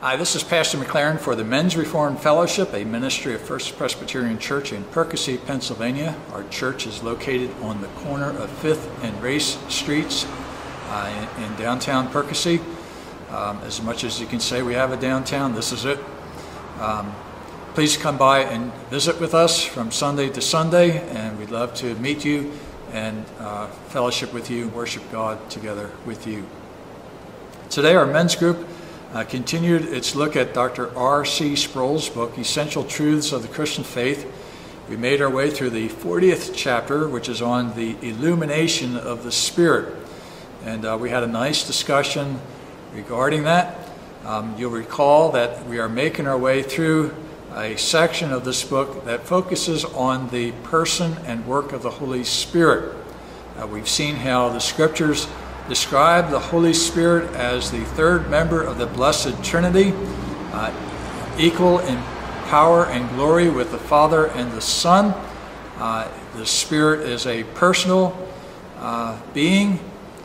Hi, this is Pastor MacLaren for the Men's Reformed Fellowship, a ministry of First Presbyterian Church in Perkasie, Pennsylvania. Our church is located on the corner of 5th and Race Streets uh, in, in, downtown Perkasie. Um, as much as you can say we have a downtown, this is it. Um, please come by and visit with us from Sunday to Sunday, and we'd love to meet you and uh, fellowship with you, worship God together with you. Today, our men's group uh, continued its look at Dr. R.C. Sproul's book, Essential Truths of the Christian Faith. We made our way through the 40th chapter, which is on the illumination of the Spirit. And uh, we had a nice discussion regarding that. Um, you'll recall that we are making our way through a section of this book that focuses on the person and work of the Holy Spirit. Uh, we've seen how the scriptures describe the Holy Spirit as the third member of the Blessed Trinity, uh, equal in power and glory with the Father and the Son. Uh, the Spirit is a personal uh, being,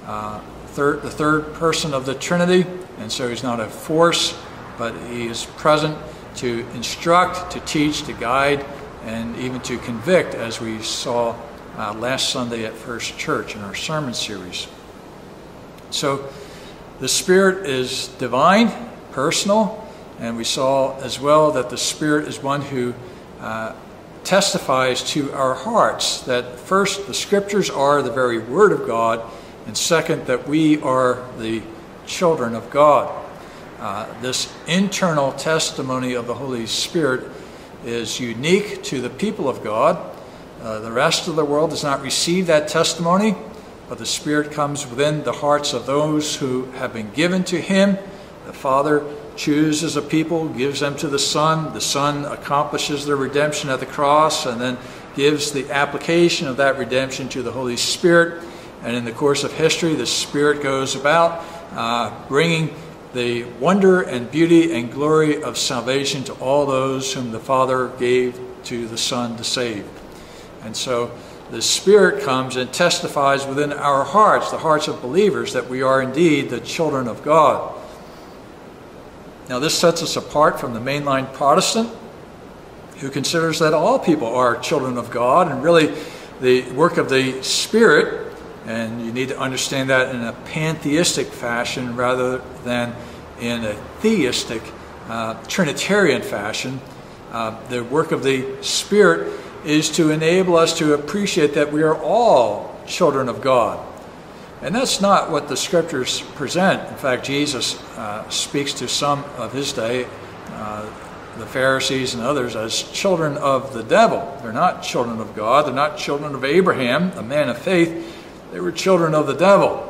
uh, third, the third person of the Trinity, and so he's not a force, but he is present to instruct, to teach, to guide, and even to convict, as we saw uh, last Sunday at First Church in our sermon series. So the Spirit is divine, personal, and we saw as well that the Spirit is one who uh, testifies to our hearts that first, the Scriptures are the very Word of God, and second, that we are the children of God. Uh, this internal testimony of the Holy Spirit is unique to the people of God. Uh, the rest of the world does not receive that testimony but the Spirit comes within the hearts of those who have been given to Him. The Father chooses a people, gives them to the Son. The Son accomplishes their redemption at the cross and then gives the application of that redemption to the Holy Spirit. And in the course of history, the Spirit goes about uh, bringing the wonder and beauty and glory of salvation to all those whom the Father gave to the Son to save. And so the Spirit comes and testifies within our hearts, the hearts of believers, that we are indeed the children of God. Now, this sets us apart from the mainline Protestant, who considers that all people are children of God, and really the work of the Spirit, and you need to understand that in a pantheistic fashion rather than in a theistic, uh, Trinitarian fashion. Uh, the work of the Spirit is to enable us to appreciate that we are all children of God. And that's not what the scriptures present. In fact, Jesus uh, speaks to some of his day, uh, the Pharisees and others, as children of the devil. They're not children of God. They're not children of Abraham, a man of faith. They were children of the devil.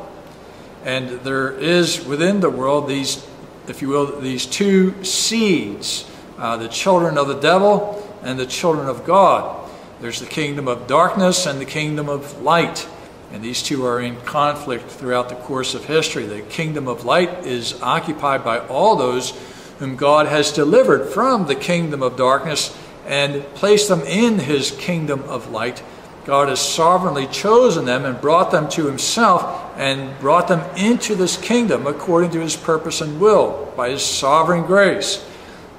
And there is within the world these, if you will, these two seeds uh, the children of the devil and the children of God. There's the kingdom of darkness and the kingdom of light. And these two are in conflict throughout the course of history. The kingdom of light is occupied by all those whom God has delivered from the kingdom of darkness and placed them in his kingdom of light. God has sovereignly chosen them and brought them to himself and brought them into this kingdom according to his purpose and will by his sovereign grace.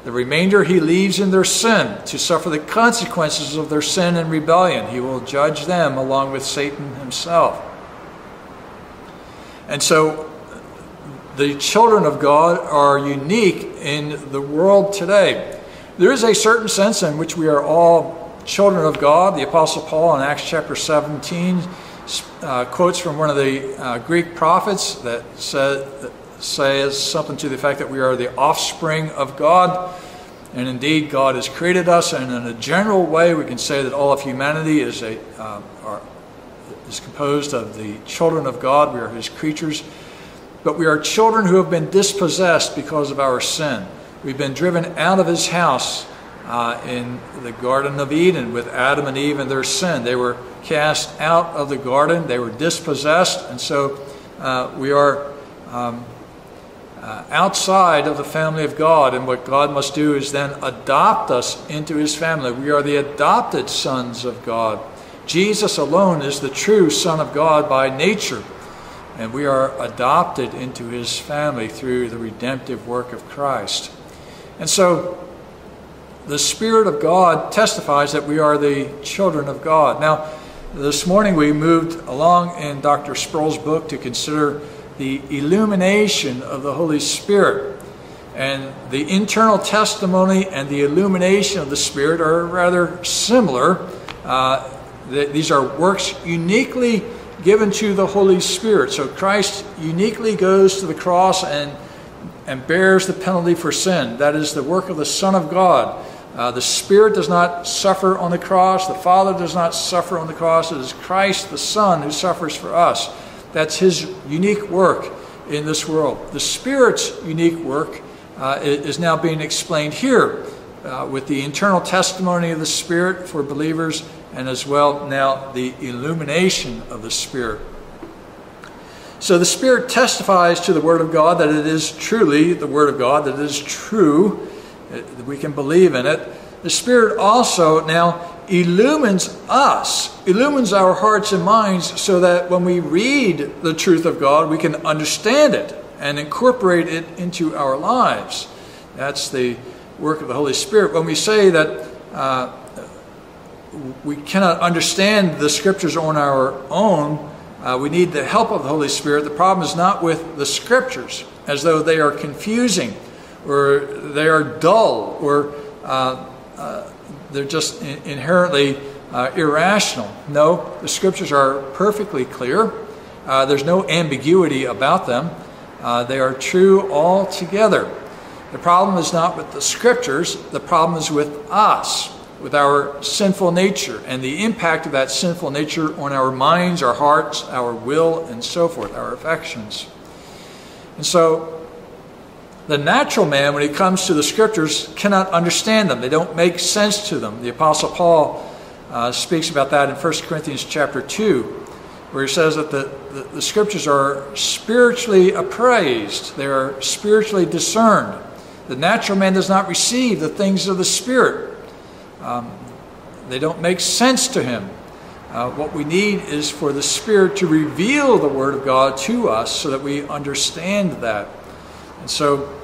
The remainder he leaves in their sin to suffer the consequences of their sin and rebellion. He will judge them along with Satan himself. And so the children of God are unique in the world today. There is a certain sense in which we are all children of God. The Apostle Paul in Acts chapter 17 uh, quotes from one of the uh, Greek prophets that said, says something to the fact that we are the offspring of God. And indeed, God has created us, and in a general way, we can say that all of humanity is, a, uh, are, is composed of the children of God. We are His creatures. But we are children who have been dispossessed because of our sin. We've been driven out of His house uh, in the Garden of Eden with Adam and Eve and their sin. They were cast out of the garden, they were dispossessed, and so uh, we are. Um, uh, outside of the family of God. And what God must do is then adopt us into his family. We are the adopted sons of God. Jesus alone is the true Son of God by nature. and we are adopted into his family through the redemptive work of Christ. And so the Spirit of God testifies that we are the children of God. Now, this morning we moved along in Dr. Sproul's book to consider the illumination of the Holy Spirit. And the internal testimony and the illumination of the Spirit are rather similar. Uh, these are works uniquely given to the Holy Spirit. So Christ uniquely goes to the cross and, and bears the penalty for sin. That is the work of the Son of God. Uh, the Spirit does not suffer on the cross. The Father does not suffer on the cross. It is Christ, the Son, who suffers for us. That's His unique work in this world. The Spirit's unique work uh, is now being explained here uh, with the internal testimony of the Spirit for believers and as well now the illumination of the Spirit. So the Spirit testifies to the Word of God that it is truly the Word of God, that it is true, that we can believe in it. The Spirit also now illumines us, illumines our hearts and minds so that when we read the truth of God, we can understand it and incorporate it into our lives. That's the work of the Holy Spirit. When we say that uh, we cannot understand the scriptures on our own. Uh, we need the help of the Holy Spirit. The problem is not with the scriptures, as though they are confusing or they are dull or uh, uh, they're just in- inherently uh, irrational. No, the scriptures are perfectly clear. Uh, there's no ambiguity about them. Uh, they are true altogether. The problem is not with the scriptures, the problem is with us with our sinful nature and the impact of that sinful nature on our minds, our hearts, our will, and so forth, our affections. And so, the natural man, when he comes to the scriptures, cannot understand them. They don't make sense to them. The Apostle Paul uh, speaks about that in 1 Corinthians chapter 2, where he says that the, the, the scriptures are spiritually appraised, they are spiritually discerned. The natural man does not receive the things of the Spirit um, they don't make sense to him. Uh, what we need is for the Spirit to reveal the Word of God to us so that we understand that. And so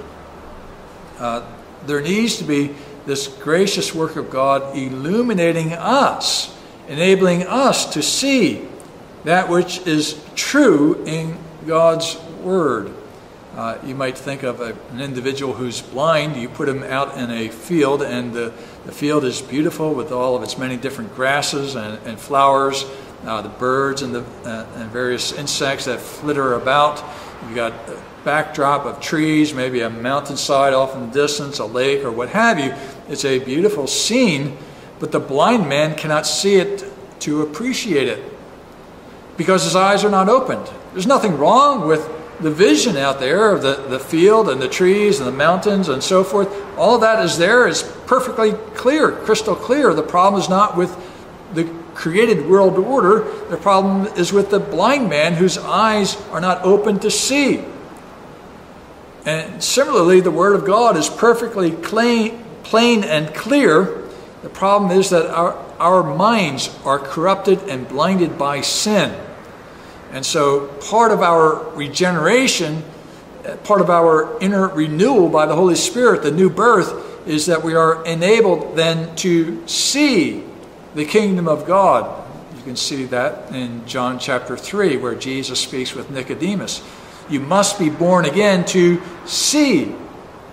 uh, there needs to be this gracious work of God illuminating us, enabling us to see that which is true in God's Word. Uh, you might think of a, an individual who's blind. You put him out in a field, and the, the field is beautiful with all of its many different grasses and, and flowers, uh, the birds and the uh, and various insects that flitter about. You've got backdrop of trees, maybe a mountainside off in the distance, a lake, or what have you. It's a beautiful scene, but the blind man cannot see it to appreciate it because his eyes are not opened. There's nothing wrong with the vision out there of the, the field and the trees and the mountains and so forth, all that is there is perfectly clear, crystal clear. The problem is not with the created world order, the problem is with the blind man whose eyes are not open to see. And similarly, the Word of God is perfectly plain, plain and clear. The problem is that our, our minds are corrupted and blinded by sin. And so part of our regeneration, uh, part of our inner renewal by the Holy Spirit, the new birth, is that we are enabled then to see the kingdom of God. You can see that in John chapter 3, where Jesus speaks with Nicodemus. You must be born again to see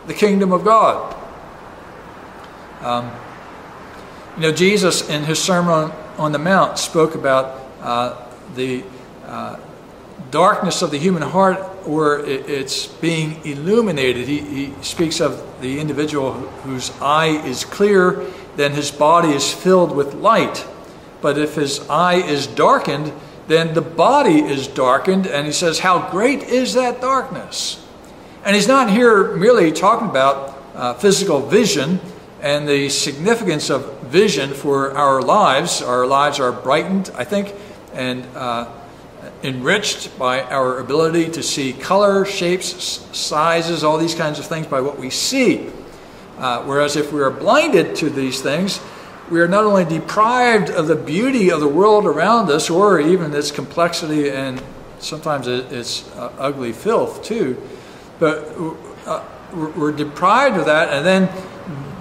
the kingdom of God. Um, you know, Jesus in his Sermon on the Mount spoke about uh, the uh, darkness of the human heart where it's being illuminated. He, he speaks of the individual whose eye is clear, then his body is filled with light. But if his eye is darkened, then the body is darkened, and he says, How great is that darkness? And he's not here merely talking about uh, physical vision and the significance of vision for our lives. Our lives are brightened, I think, and uh, enriched by our ability to see color, shapes, sizes, all these kinds of things by what we see. Uh, whereas if we are blinded to these things, we are not only deprived of the beauty of the world around us or even its complexity and sometimes it's uh, ugly filth too. But uh, we're deprived of that, and then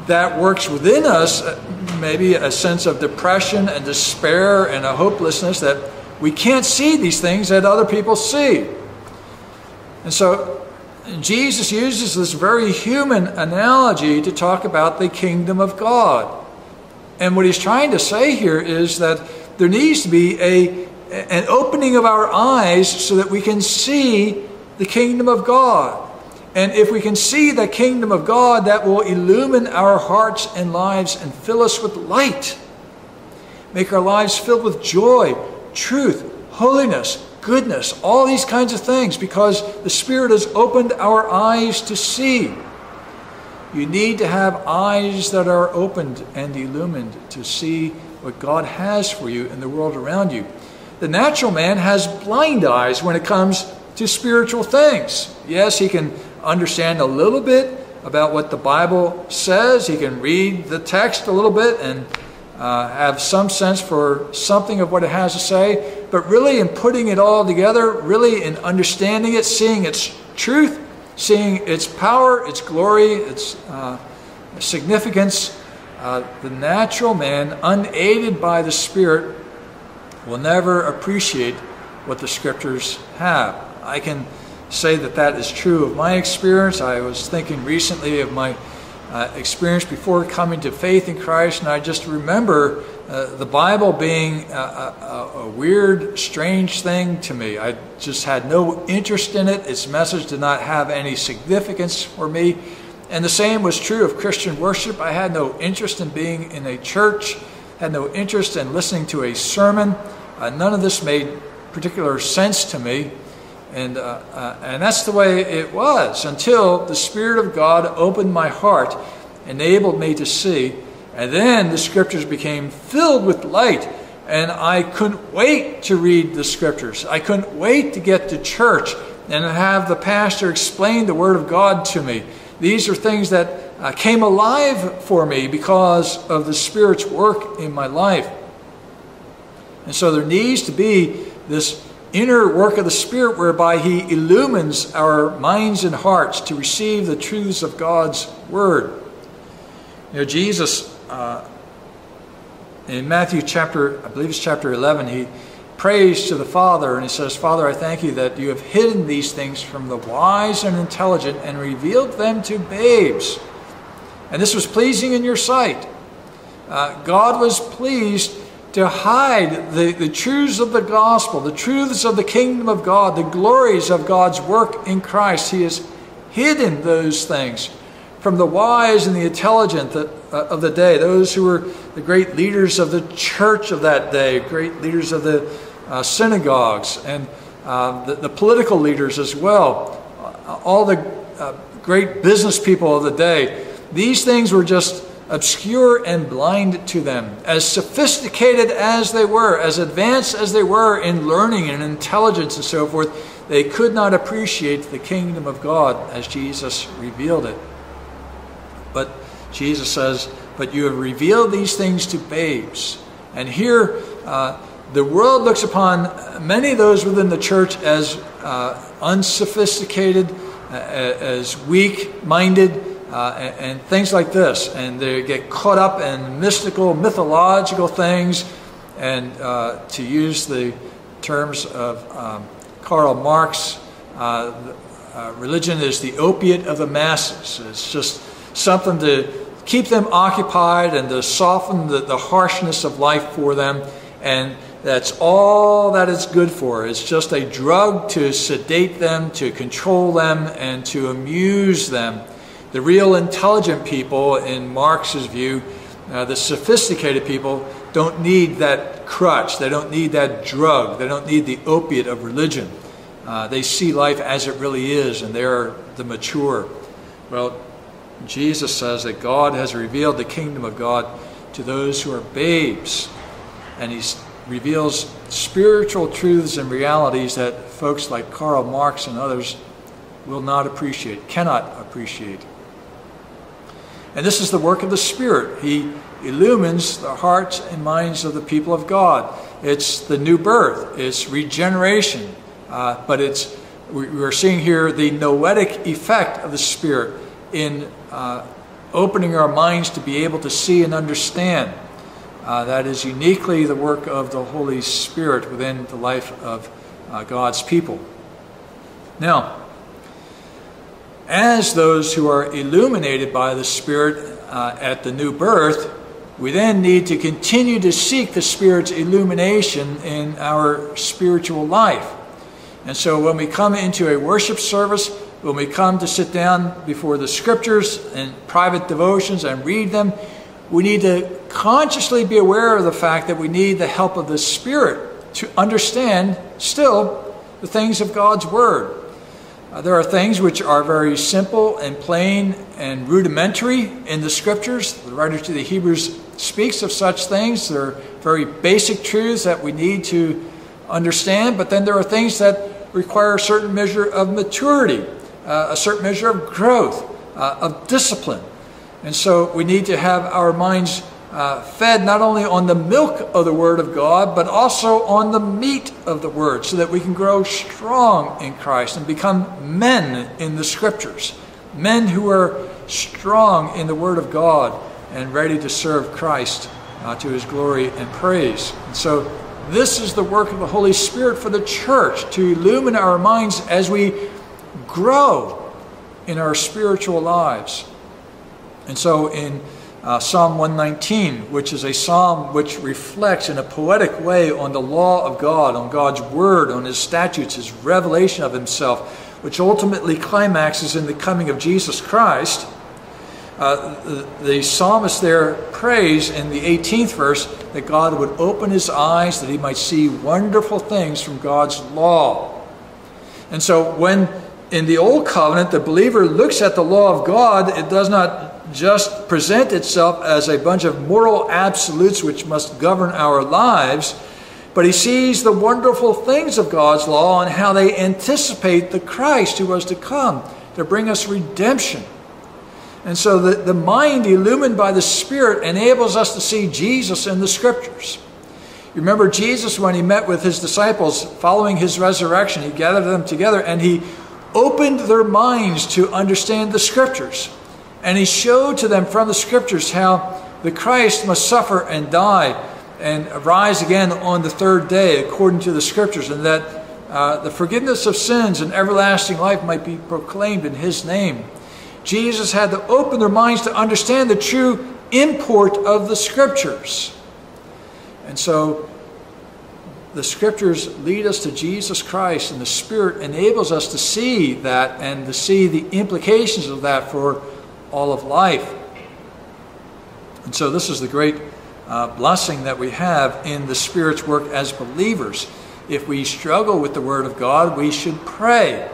that works within us uh, maybe a sense of depression and despair and a hopelessness that we can't see these things that other people see. And so Jesus uses this very human analogy to talk about the kingdom of God. And what he's trying to say here is that there needs to be a, an opening of our eyes so that we can see the kingdom of God. And if we can see the kingdom of God, that will illumine our hearts and lives and fill us with light. Make our lives filled with joy, truth, holiness, goodness, all these kinds of things, because the Spirit has opened our eyes to see. You need to have eyes that are opened and illumined to see what God has for you in the world around you. The natural man has blind eyes when it comes to spiritual things. Yes, he can understand a little bit about what the Bible says. He can read the text a little bit and uh, have some sense for something of what it has to say. But really, in putting it all together, really in understanding it, seeing its truth, seeing its power, its glory, its uh, significance, uh, the natural man, unaided by the Spirit, will never appreciate what the Scriptures have. I can say that that is true of my experience. I was thinking recently of my uh, experience before coming to faith in Christ, and I just remember uh, the Bible being a, a, a, weird, strange thing to me. I just had no interest in it. Its message did not have any significance for me. And the same was true of Christian worship. I had no interest in being in a church, had no interest in listening to a sermon. Uh, none of this made particular sense to me. And, uh, uh, and that's the way it was until the Spirit of God opened my heart, enabled me to see. And then the scriptures became filled with light. And I couldn't wait to read the scriptures. I couldn't wait to get to church and have the pastor explain the Word of God to me. These are things that uh, came alive for me because of the Spirit's work in my life. And so there needs to be this inner work of the Spirit whereby He illumines our minds and hearts to receive the truths of God's Word. You know, Jesus, uh, in Matthew chapter, I believe it's chapter 11, he prays to the Father and he says, Father, I thank you that you have hidden these things from the wise and intelligent and revealed them to babes. And this was pleasing in your sight. Uh, God was pleased to hide the, the truths of the gospel, the truths of the kingdom of God, the glories of God's work in Christ. He has hidden those things from the wise and the intelligent that, uh, of the day, those who were the great leaders of the church of that day, great leaders of the uh, synagogues, and uh, the, the, political leaders as well, uh, all the uh, great business people of the day. These things were just obscure and blind to them. As sophisticated as they were, as advanced as they were in learning and intelligence and so forth, they could not appreciate the kingdom of God as Jesus revealed it. But Jesus says, But you have revealed these things to babes. And here, uh, the world looks upon many of those within the church as uh, unsophisticated, uh, as weak minded, uh, and, and, things like this. And they get caught up in mystical, mythological things. And uh, to use the terms of um, Karl Marx, uh, religion is the opiate of the masses. It's just something to keep them occupied and to soften the, the harshness of life for them. And that's all that it's good for. It's just a drug to sedate them, to control them, and to amuse them. The real intelligent people, in Marx's view, uh, the sophisticated people, don't need that crutch. They don't need that drug. They don't need the opiate of religion. Uh, they see life as it really is, and they're the mature. Well, Jesus says that God has revealed the kingdom of God to those who are babes, and He reveals spiritual truths and realities that folks like Karl Marx and others will not appreciate, cannot appreciate. And this is the work of the Spirit. He illumines the hearts and minds of the people of God. It's the new birth, it's regeneration, uh, but it's we're seeing here the noetic effect of the Spirit in uh, opening our minds to be able to see and understand. Uh, that is uniquely the work of the Holy Spirit within the life of uh, God's people. Now, as those who are illuminated by the Spirit uh, at the new birth, we then need to continue to seek the Spirit's illumination in our spiritual life. And so when we come into a worship service, when we come to sit down before the scriptures and private devotions and read them, we need to consciously be aware of the fact that we need the help of the Spirit to understand still the things of God's Word. Uh, there are things which are very simple and plain and rudimentary in the scriptures. The writer to the Hebrews speaks of such things. They're very basic truths that we need to understand, but then there are things that require a certain measure of maturity, uh, a certain measure of growth, uh, of discipline. And so we need to have our minds uh, fed not only on the milk of the Word of God, but also on the meat of the Word, so that we can grow strong in Christ and become men in the Scriptures. Men who are strong in the Word of God and ready to serve Christ uh, to His glory and praise. And so this is the work of the Holy Spirit for the church to illumine our minds as we grow in our spiritual lives. And so in uh, Psalm 119, which is a psalm which reflects in a poetic way on the law of God, on God's word, on his statutes, his revelation of himself, which ultimately climaxes in the coming of Jesus Christ. Uh, the, the psalmist there prays in the 18th verse that God would open his eyes that he might see wonderful things from God's law. And so when in the Old Covenant the believer looks at the law of God, it does not just present itself as a bunch of moral absolutes which must govern our lives, but he sees the wonderful things of God's law and how they anticipate the Christ who was to come to bring us redemption. And so the, the mind illumined by the Spirit enables us to see Jesus in the Scriptures. You remember Jesus when he met with his disciples following his resurrection, he gathered them together and he opened their minds to understand the Scriptures. And he showed to them from the scriptures how the Christ must suffer and die and rise again on the third day according to the scriptures, and that uh, the forgiveness of sins and everlasting life might be proclaimed in his name. Jesus had to open their minds to understand the true import of the scriptures. And so the scriptures lead us to Jesus Christ, and the Spirit enables us to see that and to see the implications of that for all of life. And so, this is the great uh, blessing that we have in the Spirit's work as believers. If we struggle with the Word of God, we should pray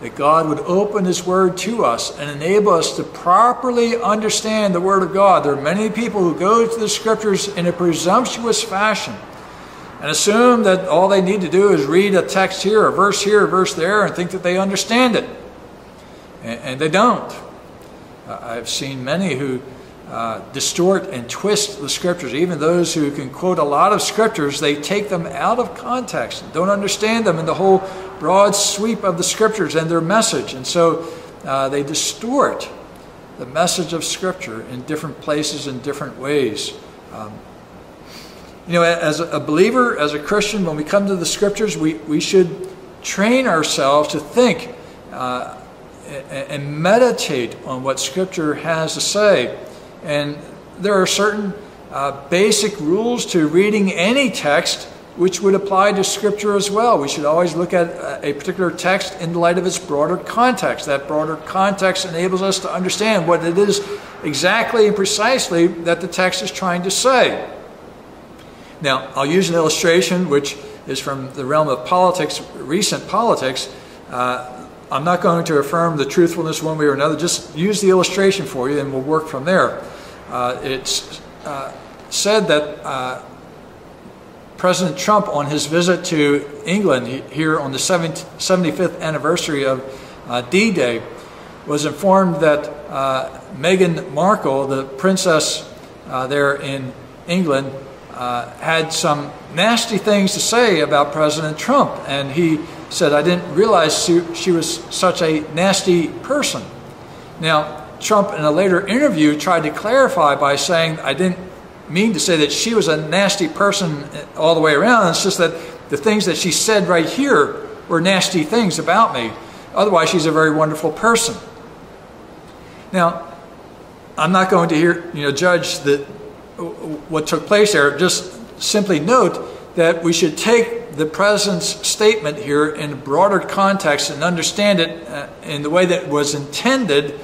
that God would open His Word to us and enable us to properly understand the Word of God. There are many people who go to the Scriptures in a presumptuous fashion and assume that all they need to do is read a text here, a verse here, a verse there, and think that they understand it. And, and they don't. I've seen many who uh, distort and twist the scriptures. Even those who can quote a lot of scriptures, they take them out of context and don't understand them in the whole broad sweep of the scriptures and their message. And so uh, they distort the message of scripture in different places in different ways. Um, you know, as a believer, as a Christian, when we come to the scriptures, we, we should train ourselves to think. Uh, and meditate on what Scripture has to say. And there are certain uh, basic rules to reading any text which would apply to Scripture as well. We should always look at a particular text in the light of its broader context. That broader context enables us to understand what it is exactly and precisely that the text is trying to say. Now, I'll use an illustration which is from the realm of politics, recent politics. Uh, I'm not going to affirm the truthfulness one way or another. Just use the illustration for you and we'll work from there. Uh, it's uh, said that uh, President Trump, on his visit to England here on the 75th anniversary of uh, D Day, was informed that uh, Meghan Markle, the princess there in England, Uh, had some nasty things to say about President Trump. And he said, I didn't realize she, she was such a nasty person. Now, Trump in a later interview tried to clarify by saying, I didn't mean to say that she was a nasty person all the way around. It's just that the things that she said right here were nasty things about me. Otherwise, she's a very wonderful person. Now, I'm not going to hear, you know, judge that what took place there. Just simply note that we should take the president's statement here in a broader context and understand it uh, in the way that was intended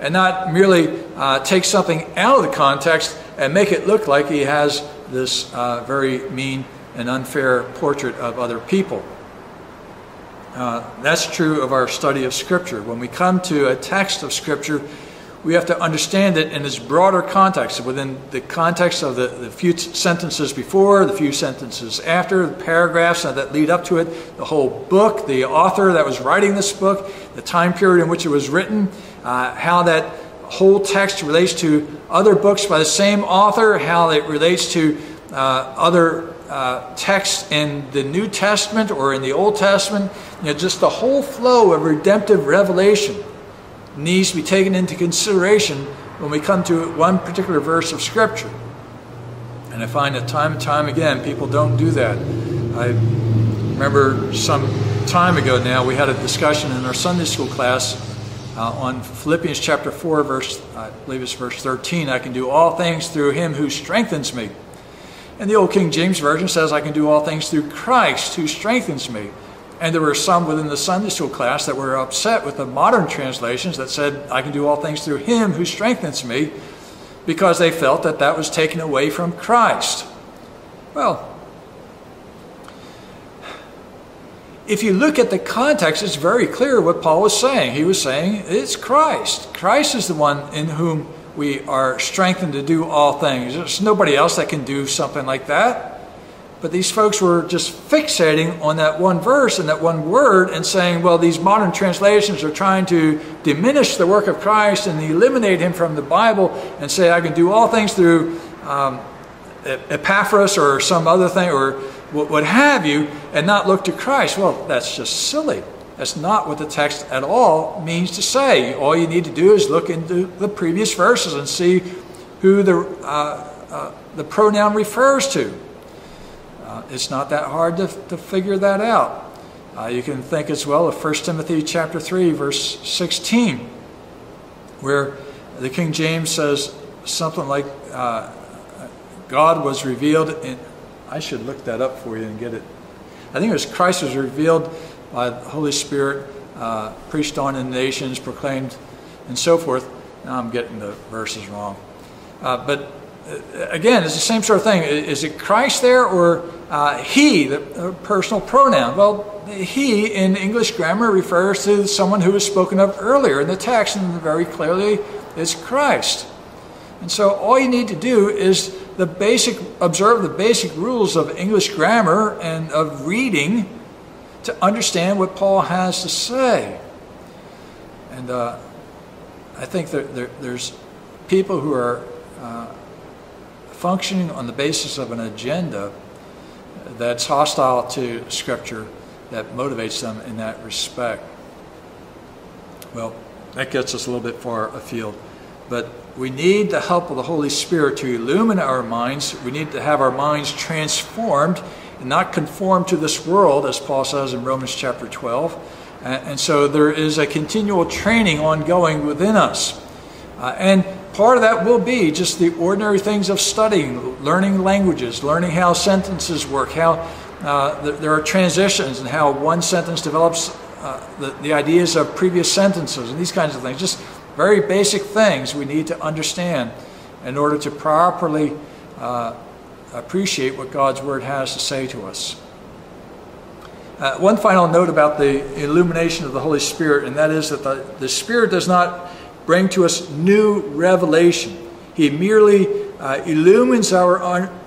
and not merely uh, take something out of the context and make it look like he has this uh, very mean and unfair portrait of other people. Uh, that's true of our study of Scripture. When we come to a text of Scripture, we have to understand it in its broader context, within the context of the, the few sentences before, the few sentences after, the paragraphs that lead up to it, the whole book, the author that was writing this book, the time period in which it was written, uh, how that whole text relates to other books by the same author, how it relates to uh, other uh, texts in the New Testament or in the Old Testament. You know, just the whole flow of redemptive revelation needs to be taken into consideration when we come to one particular verse of Scripture. And I find that time and time again, people don't do that. I remember some time ago now, we had a discussion in our Sunday school class uh, on Philippians chapter 4, verse, I believe it's verse 13, I can do all things through him who strengthens me. And the Old King James Version says, I can do all things through Christ who strengthens me. And there were some within the Sunday school class that were upset with the modern translations that said, I can do all things through him who strengthens me, because they felt that that was taken away from Christ. Well, if you look at the context, it's very clear what Paul was saying. He was saying it's Christ. Christ is the one in whom we are strengthened to do all things. There's nobody else that can do something like that. But these folks were just fixating on that one verse and that one word and saying, well, these modern translations are trying to diminish the work of Christ and eliminate him from the Bible and say, I can do all things through um, Epaphras or some other thing or what have you, and not look to Christ. Well, that's just silly. That's not what the text at all means to say. All you need to do is look into the previous verses and see who the, uh, uh, the pronoun refers to. Uh, it's not that hard to, to figure that out. Uh, you can think as well of 1 Timothy chapter 3, verse 16, where the King James says something like, uh, God was revealed in I should look that up for you and get it. I think it was Christ was revealed by the Holy Spirit, uh, preached on in the nations, proclaimed, and so forth. Now I'm getting the verses wrong. Uh, but again, it's the same sort of thing. Is it Christ there or uh, he, the personal pronoun? Well, he in English grammar refers to someone who was spoken of earlier in the text, and very clearly it's Christ. And so all you need to do is the basic, observe the basic rules of English grammar and of reading to understand what Paul has to say. And uh, I think that there, there's people who are uh, functioning on the basis of an agenda that's hostile to Scripture that motivates them in that respect. Well, that gets us a little bit far afield. But we need the help of the Holy Spirit to illumine our minds. We need to have our minds transformed and not conform to this world, as Paul says in Romans chapter 12. And so there is a continual training ongoing within us. Uh, and part of that will be just the ordinary things of studying, learning languages, learning how sentences work, how uh, there are transitions, and how one sentence develops uh, the, the ideas of previous sentences, and these kinds of things. Just very basic things we need to understand in order to properly uh, appreciate what God's Word has to say to us. Uh, one final note about the illumination of the Holy Spirit, and that is that the, the Spirit does not bring to us new revelation. He merely uh, illumines our,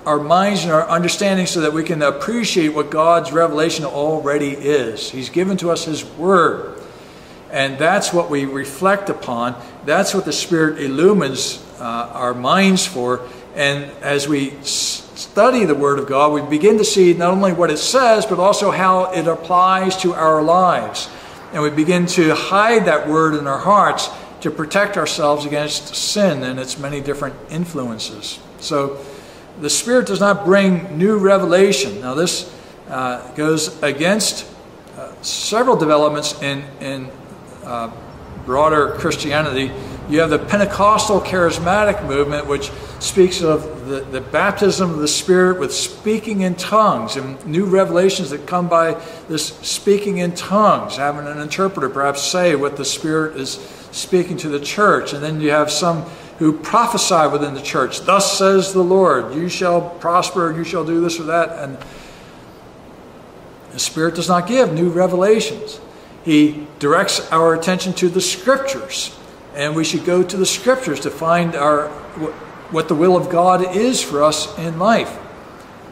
our minds and our understanding so that we can appreciate what God's revelation already is. He's given to us His Word. And that's what we reflect upon. That's what the Spirit illumines uh, our minds for. And as we study the Word of God, we begin to see not only what it says, but also how it applies to our lives. And we begin to hide that Word in our hearts to protect ourselves against sin and its many different influences. So the Spirit does not bring new revelation. Now, this uh, goes against uh, several developments in, in uh, broader Christianity. You have the Pentecostal charismatic movement, which speaks of the, the baptism of the Spirit with speaking in tongues and new revelations that come by this speaking in tongues, having an interpreter perhaps say what the Spirit is speaking to the church. And then you have some who prophesy within the church, Thus says the Lord, you shall prosper, you shall do this or that. And the Spirit does not give new revelations. He directs our attention to the Scriptures. And we should go to the Scriptures to find our what the will of God is for us in life.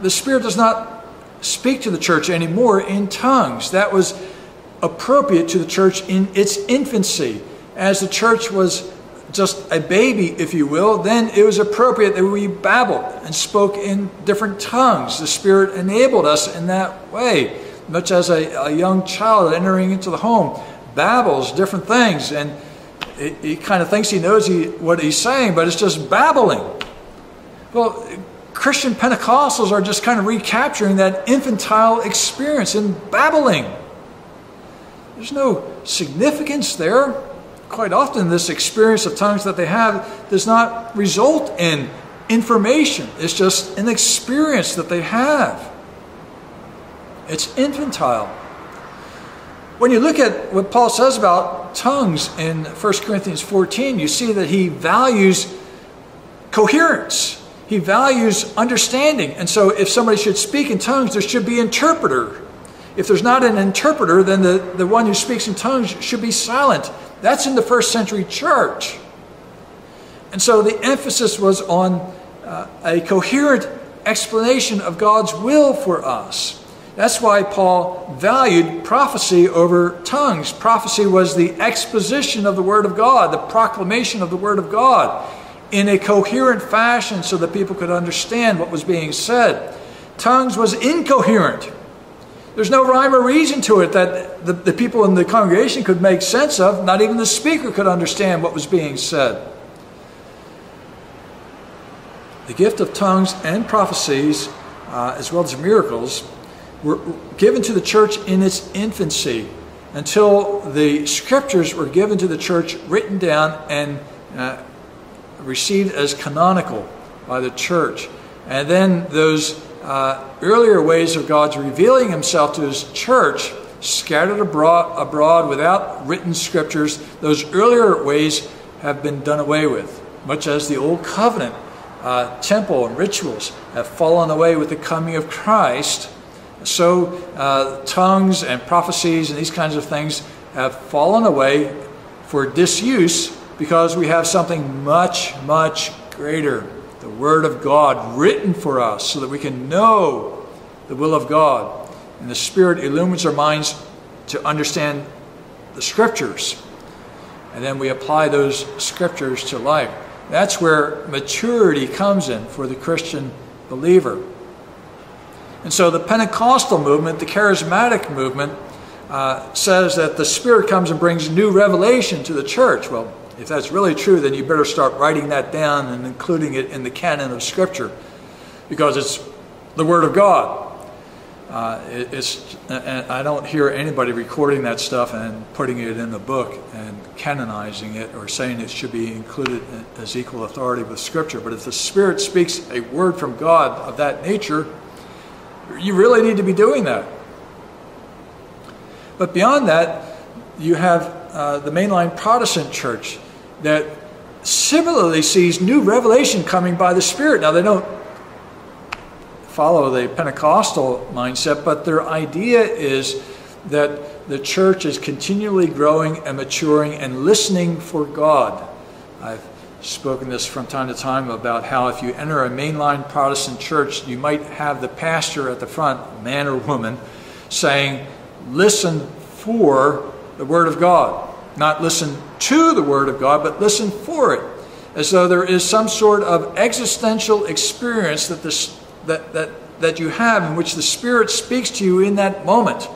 The Spirit does not speak to the church anymore in tongues. That was appropriate to the church in its infancy. As the church was just a baby, if you will, then it was appropriate that we babbled and spoke in different tongues. The Spirit enabled us in that way, much as a, a young child entering into the home babbles different things and he, he kind of thinks he knows he, what he's saying, but it's just babbling. Well, Christian Pentecostals are just kind of recapturing that infantile experience in babbling. There's no significance there. Quite often, this experience of tongues that they have does not result in information, it's just an experience that they have. It's infantile. When you look at what Paul says about tongues in 1 Corinthians 14, you see that he values coherence. He values understanding. And so if somebody should speak in tongues, there should be interpreter. If there's not an interpreter, then the, the one who speaks in tongues should be silent. That's in the first century church. And so the emphasis was on uh, a coherent explanation of God's will for us. That's why Paul valued prophecy over tongues. Prophecy was the exposition of the Word of God, the proclamation of the Word of God in a coherent fashion so that people could understand what was being said. Tongues was incoherent. There's no rhyme or reason to it that the, the people in the congregation could make sense of. Not even the speaker could understand what was being said. The gift of tongues and prophecies, uh, as well as miracles, were given to the church in its infancy until the scriptures were given to the church, written down, and uh, received as canonical by the church. And then those uh, earlier ways of God's revealing himself to his church, scattered abroad, abroad without written scriptures, those earlier ways have been done away with, much as the Old Covenant uh, temple and rituals have fallen away with the coming of Christ. So uh, tongues and prophecies and these kinds of things have fallen away for disuse because we have something much, much greater the Word of God written for us so that we can know the will of God. And the Spirit illumines our minds to understand the Scriptures. And then we apply those Scriptures to life. That's where maturity comes in for the Christian believer. And so the Pentecostal movement, the charismatic movement, uh, says that the Spirit comes and brings new revelation to the church. Well, if that's really true, then you better start writing that down and including it in the canon of Scripture because it's the Word of God. Uh, it, it's, and I don't hear anybody recording that stuff and putting it in a book and canonizing it or saying it should be included as equal authority with Scripture. But if the Spirit speaks a word from God of that nature, you really need to be doing that. But beyond that, you have uh, the mainline Protestant church that similarly sees new revelation coming by the Spirit. Now, they don't follow the Pentecostal mindset, but their idea is that the church is continually growing and maturing and listening for God. I've spoken this from time to time about how if you enter a mainline Protestant church, you might have the pastor at the front, man or woman, saying, Listen for the Word of God. Not listen to the Word of God, but listen for it. As though there is some sort of existential experience that this that, that, that you have in which the Spirit speaks to you in that moment.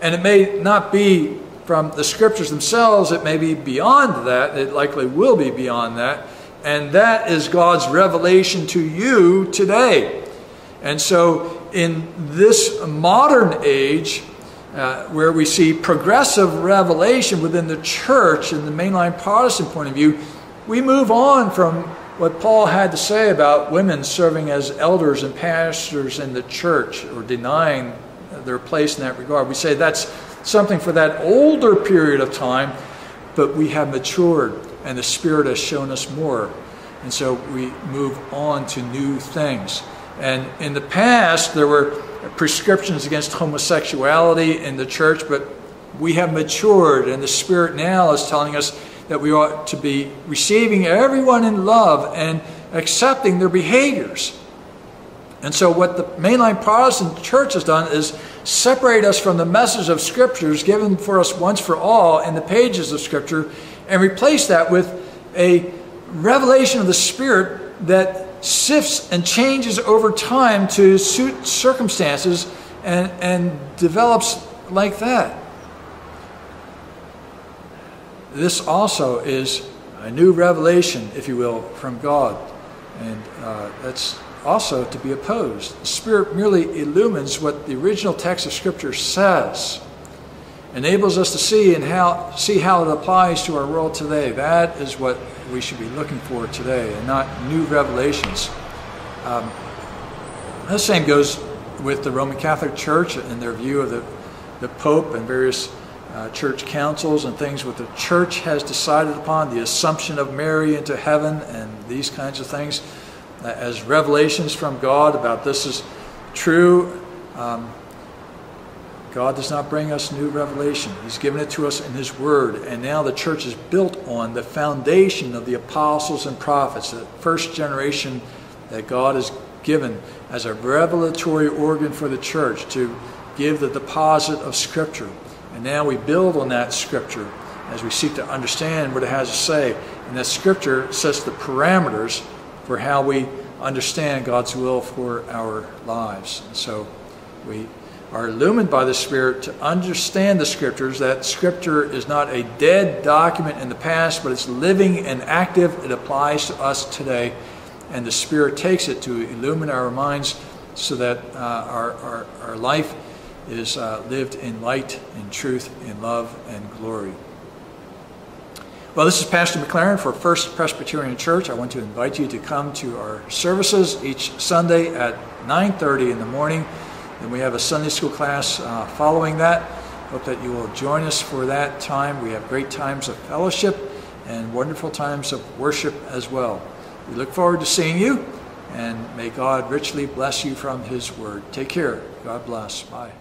And it may not be from the scriptures themselves, it may be beyond that, it likely will be beyond that. And that is God's revelation to you today. And so, in this modern age, uh, where we see progressive revelation within the church in the mainline Protestant point of view, we move on from what Paul had to say about women serving as elders and pastors in the church or denying their place in that regard. We say that's something for that older period of time, but we have matured and the Spirit has shown us more. And so we move on to new things. And in the past, there were prescriptions against homosexuality in the church, but we have matured, and the Spirit now is telling us that we ought to be receiving everyone in love and accepting their behaviors. And so, what the mainline Protestant church has done is separate us from the message of scriptures given for us once for all in the pages of Scripture and replace that with a revelation of the Spirit that sifts and changes over time to suit circumstances and, and develops like that. This also is a new revelation, if you will, from God. And uh, that's also to be opposed. The Spirit merely illumines what the original text of Scripture says, enables us to see and how see how it applies to our world today. That is what we should be looking for today, and not new revelations. Um, the same goes with the Roman Catholic Church and their view of the, the Pope and various uh, church councils and things what the church has decided upon, the assumption of Mary into heaven, and these kinds of things uh, as revelations from God about this is true. Um, God does not bring us new revelation. He's given it to us in His Word. And now the church is built on the foundation of the apostles and prophets, the first generation that God has given as a revelatory organ for the church to give the deposit of Scripture. And now we build on that Scripture as we seek to understand what it has to say. And that Scripture sets the parameters for how we understand God's will for our lives. And so we are illumined by the Spirit to understand the Scriptures, that Scripture is not a dead document in the past, but it's living and active. It applies to us today. And the Spirit takes it to illumine our minds so that uh, our, our, our life is uh, lived in light, in truth, in love, and glory. Well, this is Pastor MacLaren for First Presbyterian Church. I want to invite you to come to our services each Sunday at 9:30 in the morning. Then we have a Sunday school class uh, following that. Hope that you will join us for that time. We have great times of fellowship and wonderful times of worship as well. We look forward to seeing you, and may God richly bless you from His Word. Take care. God bless. Bye.